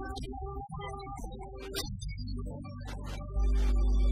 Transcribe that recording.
I'm going to go.